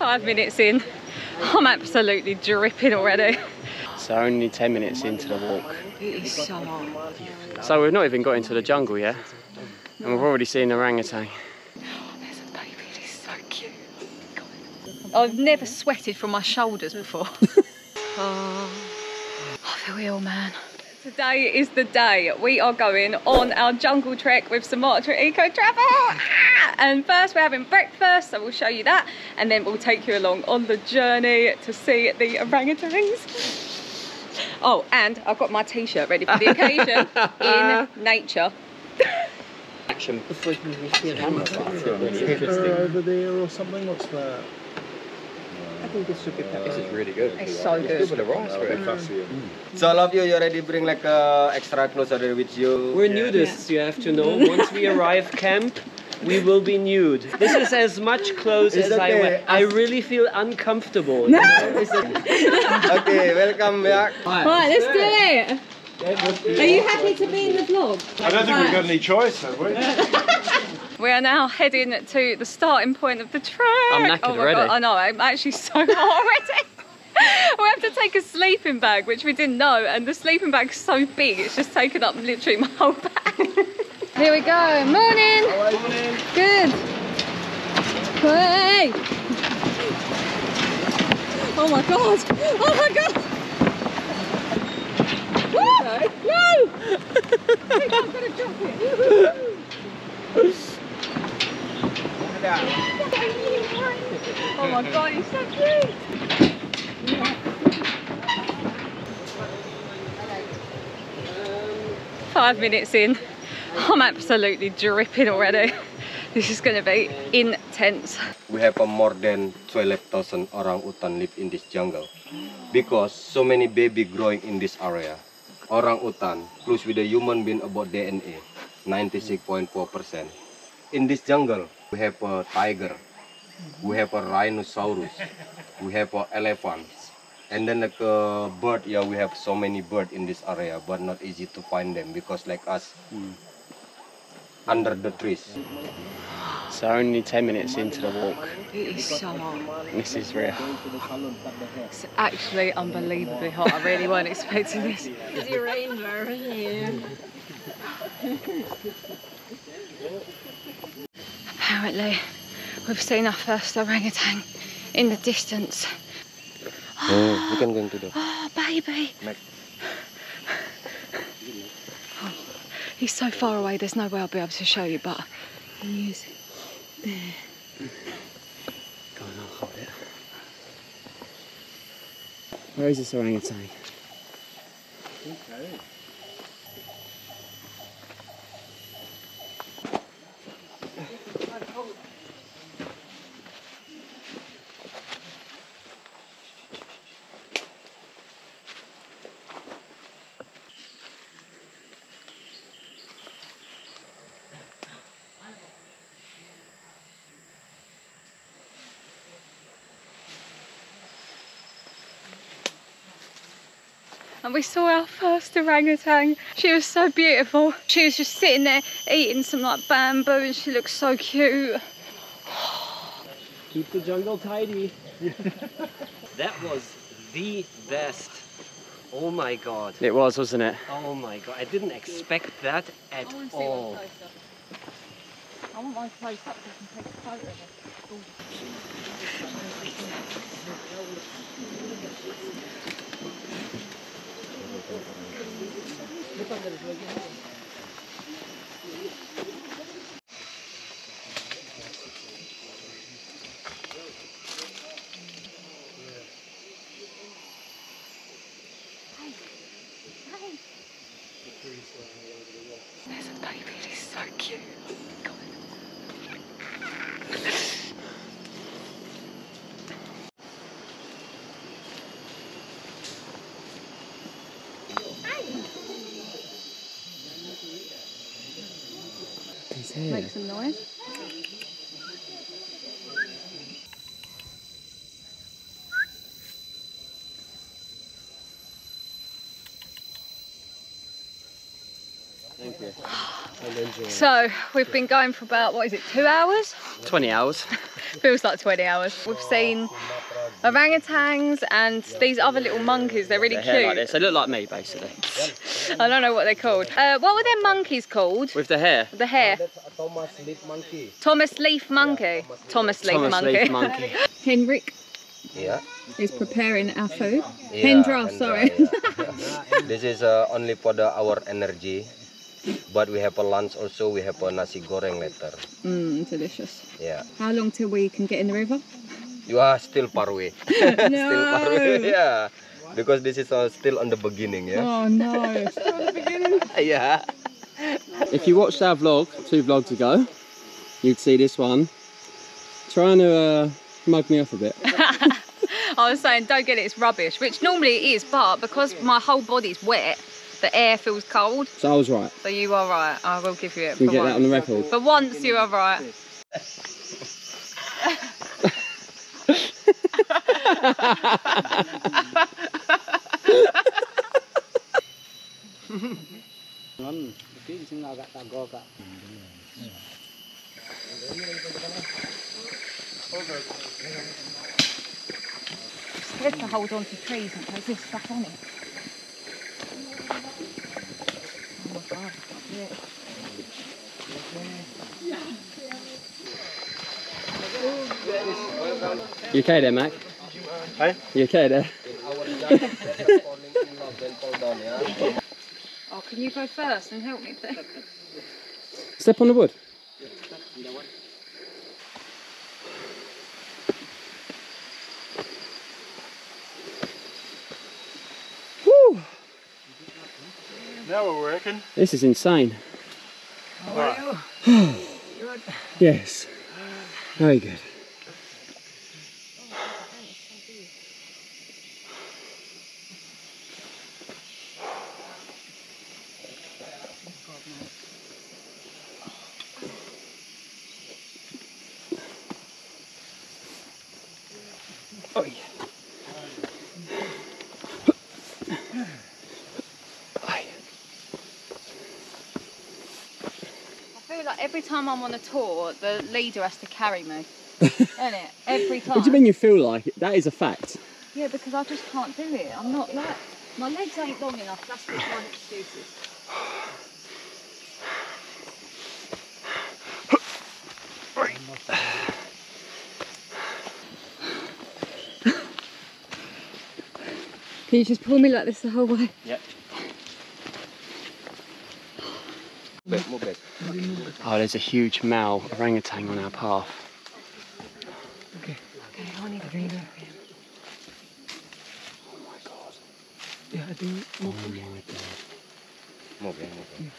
Five minutes in, I'm absolutely dripping already. So only 10 minutes into the walk. It is so hot. So we've not even got into the jungle yet. And we've already seen orangutan. There's a baby, it is so cute. I've never sweated from my shoulders before. oh, I feel ill, man. Today is the day we are going on our jungle trek with Sumatra Eco Travel. And first we're having breakfast, so we'll show you that. And then we'll take you along on the journey to see the orangutans. Oh, and I've got my t-shirt ready for the occasion in nature. Action. Pepper over there or something? What's that? I think this should be This is really good. It's so good. the rice, So all of you, you already bring like uh, extra clothes already with you. We're nudists, you have to know. Once we arrive camp, we will be nude. This is as much clothes It's as I okay. wear. I really feel uncomfortable. okay, welcome back. Right, let's do it. Are you happy to be in the vlog? I don't think we've got any choice, have we? We are now heading to the starting point of the trek. I'm knackered oh my already. God, I know, I'm actually so hot already. we have to take a sleeping bag, which we didn't know, and the sleeping bag's so big, it's just taken up literally my whole bag. Here we go. Morning. Morning. Good. Hey. Oh my god. Oh my god. Woo! No! Wait, I'm gonna drop it. Oh my god, he's so cute! Five minutes in, I'm absolutely dripping already. This is going to be intense. We have more than 12,000 orang-utan live in this jungle. Because so many baby growing in this area. Orang-utan, close with the human being about DNA, 96.4%. In this jungle, we have a tiger, we have a rhinoceros, we have a elephants, and then like a bird. Yeah, we have so many bird in this area, but not easy to find them because like us, hmm. Under the trees. So only 10 minutes into the walk. It is so hot. This is real. It's actually unbelievably hot. I really weren't expecting this. Apparently, we've seen our first orangutan in the distance. Hmm, oh, we can go into the. Oh, baby. Mac. He's so far away, there's no way I'll be able to show you, but he is there. Go on, I'll hold it. Where is this orangutan? And we saw our first orangutan. She was so beautiful. She was just sitting there eating some like bamboo and she looked so cute. Keep the jungle tidy. that was the best. Oh my god. It was, wasn't it? Oh my god. I didn't expect that at all. I want my close up so I can take a photo of it. よろしくお願いします。He's. Make some noise. Thank So we've been going for about what is it, two hours? 20 hours. Feels like 20 hours. We've seen orangutans and these other little monkeys. They're really Their cute. hair like this. They look like me, basically. I don't know what they're called. Uh, what were their monkeys called? With the hair. The hair. Thomas leaf monkey. Thomas Leaf Monkey. Thomas Leaf Thomas Monkey. Leaf Monkey. Henrik Yeah. is preparing our food. yeah Hendra, Hendra, sorry. yeah. this is uh, only for the our energy. But we have a lunch also. We have a nasi goreng later. Mmm, delicious. Yeah. How long till we can get in the river? You are still far away. still far away. no. Yeah. Because this is uh, still on the beginning. Yeah. Oh no. still on the beginning. Yeah. If you watched our vlog two vlogs ago, you'd see this one trying to uh, mug me off a bit. I was saying, don't get it, it's rubbish, which normally it is, but because my whole body's wet, the air feels cold. So I was right. So you are right. I will give you it. We for get that on the record. For once, you are right. Scared to hold on to trees in case there's stuff on it. Oh my god, I can't do it. You okay there, Mac? Hey? You okay there? Oh, can you go first and help me please? Step on the wood. Whew, Now we're working. this is insane. yes. Very good. Oh yeah. I feel like every time I'm on a tour, the leader has to carry me. Isn't it? Every time. What do you mean you feel like it? That is a fact. Yeah, because I just can't do it. I'm not like my legs ain't long enough. That's just my excuses. Can you just pull me like this the whole way? Back, move back. Oh, there's a huge male orangutan on our path. Okay, Okay, I need to read it. Oh my god. Yeah, I do. Oh my god. Move, yeah, move.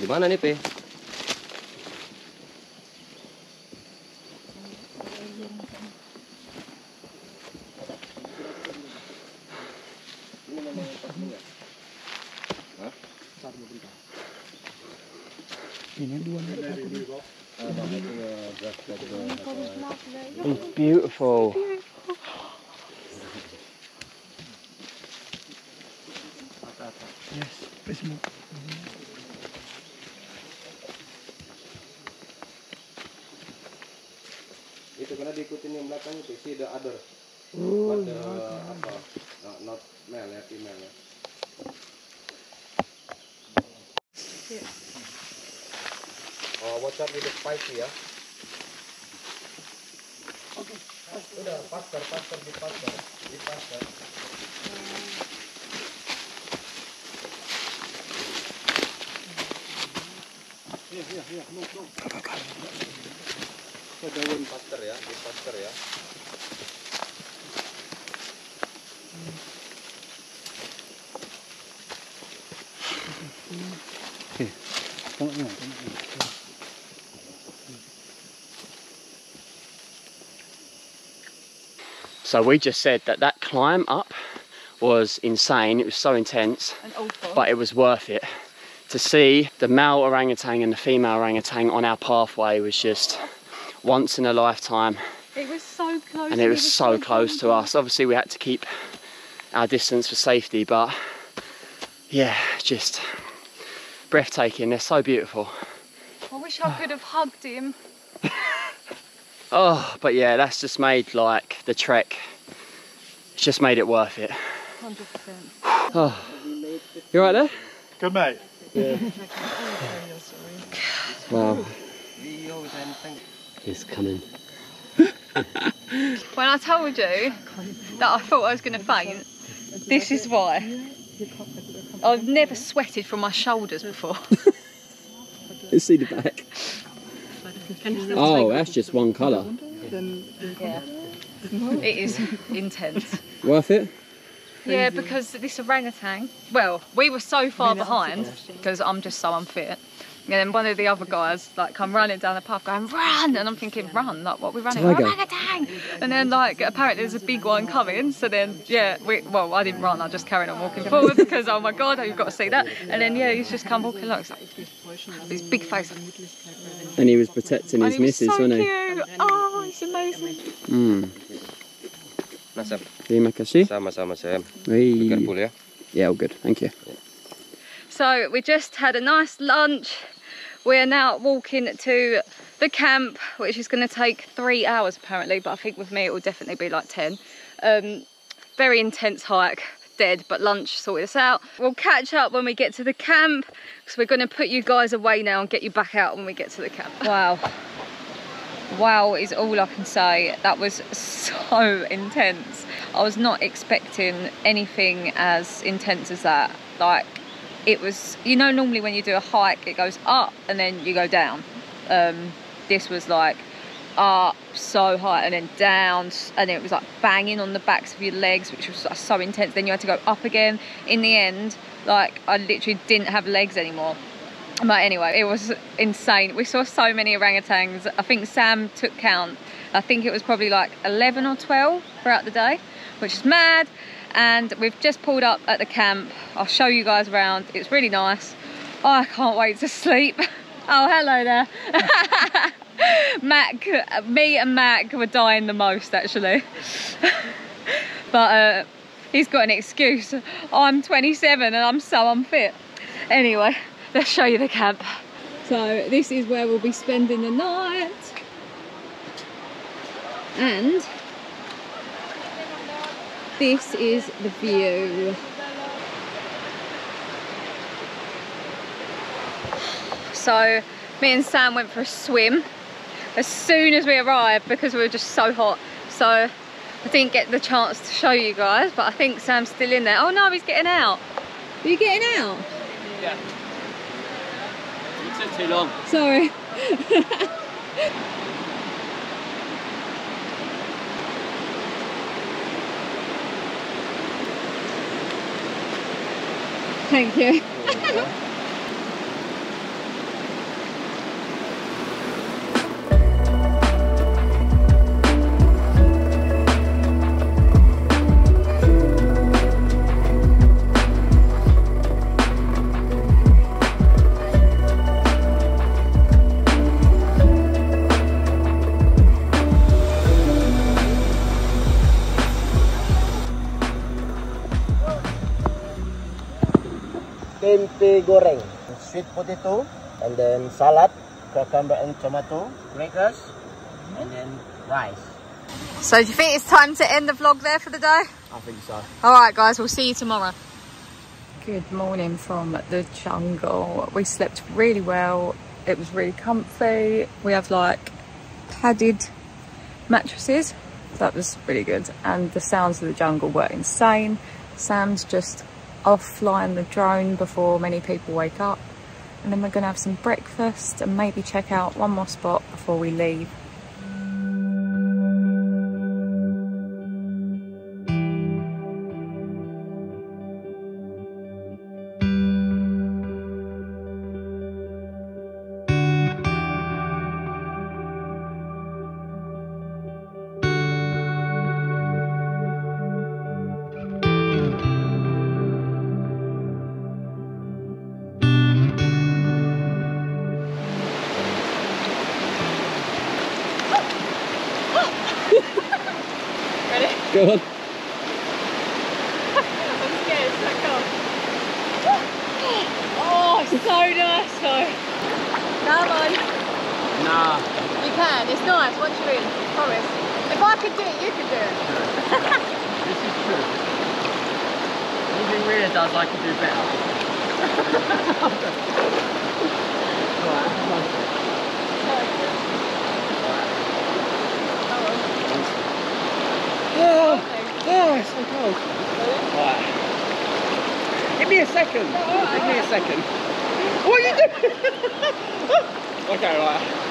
Di mana nih, Pe? It's beautiful. Yes, please move. Itu karena diikutin yang belakang itu, see the other. But the, uh, water with the spicy ya. Oke. Okay. Udah pasar, pasar di pasar, di pasar, Iya, iya, iya, mau, mau. Kita daun pasar ya, di pasar ya. So we just said that that climb up was insane. It was so intense, but it was worth it. To see the male orangutan and the female orangutan on our pathway was just once in a lifetime, it was so close. and it was so close to us. Obviously, we had to keep our distance for safety, but yeah, just breathtaking. They're so beautiful. I wish I could have hugged him. Oh, but yeah, that's just made like the trek. It's just made it worth it. 100%. Oh, you right there? Good mate. Wow. He's coming. When I told you that I thought I was going to faint, this is why. I've never sweated from my shoulders before. Let's see the back. Oh, that's just one colour. yeah. It is intense. Worth it? Yeah, because this orangutan, well, we were so far behind because I'm just so unfit. And then one of the other guys like come running down the path going, run! And I'm thinking, run? Like, what are we running? Tiger. Orangutan! And then like, apparently there's a big one coming. So then, yeah, we, well, I didn't run. I just carried on walking forward because, oh my God, you've got to see that. And then, yeah, he's just come walking along. It's like, his big face. And he was protecting his he was missus, so wasn't he? cute. Oh, it's amazing. Mm. Nasab, Terima kasih. sama-sama Sam. Hey. Careful ya. Yeah, all good. Thank you. So we just had a nice lunch. We are now walking to the camp, which is going to take three hours apparently, but I think with me it will definitely be like 10. Um, very intense hike, dead, but lunch sorted us out. We'll catch up when we get to the camp, because we're going to put you guys away now and get you back out when we get to the camp. Wow. Wow is all I can say. That was so intense. I was not expecting anything as intense as that. Like, it was, you know, normally when you do a hike, it goes up and then you go down. Um, this was like up so high and then down, and it was like banging on the backs of your legs, which was like, so intense. Then you had to go up again. In the end, like, I literally didn't have legs anymore. But anyway, it was insane. We saw so many orangutans. I think Sam took count. I think it was probably like 11 or 12 throughout the day, which is mad. And we've just pulled up at the camp. I'll show you guys around. It's really nice. Oh, I can't wait to sleep. Oh, hello there. Mac, me and Mac were dying the most actually. but uh, he's got an excuse. I'm 27 and I'm so unfit. Anyway, let's show you the camp. So this is where we'll be spending the night. And this is the view. So me and Sam went for a swim as soon as we arrived because we were just so hot. So I didn't get the chance to show you guys, but I think Sam's still in there. Oh no, he's getting out. Are you getting out? Yeah. It took too long. Sorry. Thank you. Goreng, sweet potato, and then salad, cucumber and tomato, crackers, and then rice. So do you think it's time to end the vlog there for the day? I think so. All right, guys, we'll see you tomorrow. Good morning from the jungle. We slept really well. It was really comfy. We have like padded mattresses. That was really good. And the sounds of the jungle were insane. Sam's just off flying the drone before many people wake up. And then we're gonna have some breakfast and maybe check out one more spot before we leave. Go on. I'm scared, oh, so I can't. nice though. Come on. Nah. You can, it's nice once you're in, promise. If I could do it, you could do it. This is true. Even Rhea does, I can do better. Oh, it's so cold. Give me a second. Give me a second. What are you doing? okay, right.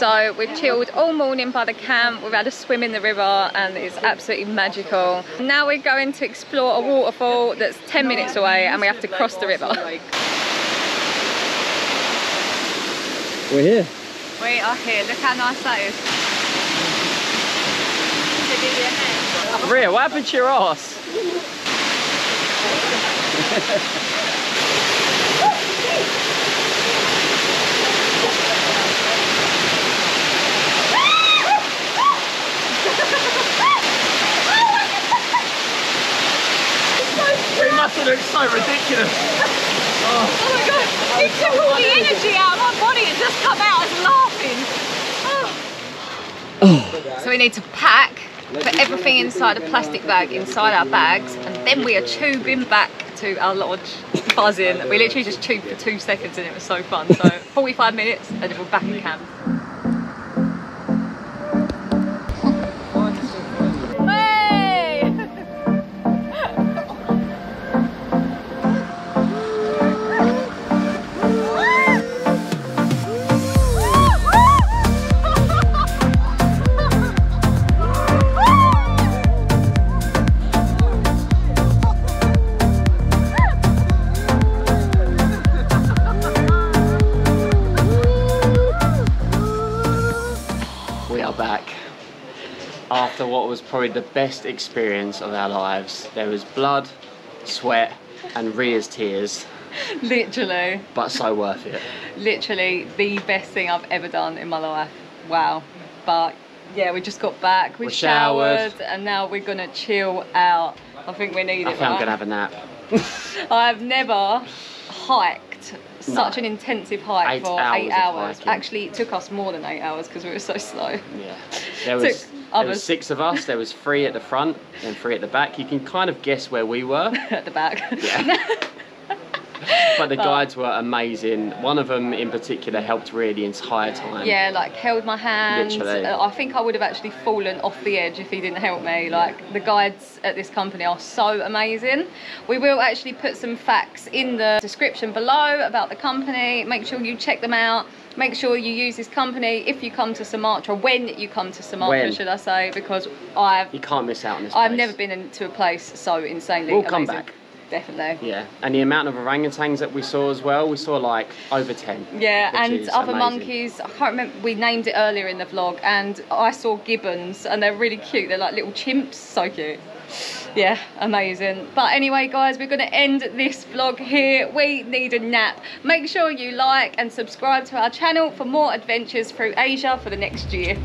So we've chilled all morning by the camp, we've had a swim in the river and it's absolutely magical. Now we're going to explore a waterfall that's 10 minutes away and we have to cross the river. We're here. We are here, look how nice that is. Rhea, what happened to your ass? We looks so ridiculous. Oh my god, it took all the energy out of my body and just come out as laughing. Oh. So we need to pack, put everything inside a plastic bag inside our bags, and then we are tubing back to our lodge, buzzing. We literally just tubed for two seconds and it was so fun. So 45 minutes and then we're back in camp. After what was probably the best experience of our lives. There was blood, sweat, and Rhea's tears, Literally, but so worth it. literally the best thing I've ever done in my life. Wow. But yeah, we just got back, we We showered. showered, and now we're gonna chill out. I think we need I it. think I'm gonna have a nap. I've never hiked such an intensive hike Eight for hours eight hours. Actually, it took us more than eight hours because we were so slow. Yeah. There was, there was six of us. There was three at the front and three at the back. You can kind of guess where we were, At the back. Yeah. but the But- guides were amazing. One of them in particular helped the entire time. Yeah, like held my hand. Literally. Uh, I think I would have actually fallen off the edge if he didn't help me. Like the guides at this company are so amazing. We will actually put some facts in the description below about the company. Make sure you check them out. Make sure you use this company if you come to Sumatra. When you come to Sumatra, When? should I say? Because I've You can't miss out on this. I've place. never been into a place so insanely We'll come back. Definitely. Yeah, and the amount of orangutans that we saw as well, we saw like over 10. Yeah, and other amazing. monkeys. I can't remember. We named it earlier in the vlog, and I saw gibbons, and they're really cute. They're like little chimps, so cute. Yeah, amazing. But anyway, guys, we're going to end this vlog here. We need a nap. Make sure you like and subscribe to our channel for more adventures through Asia for the next year.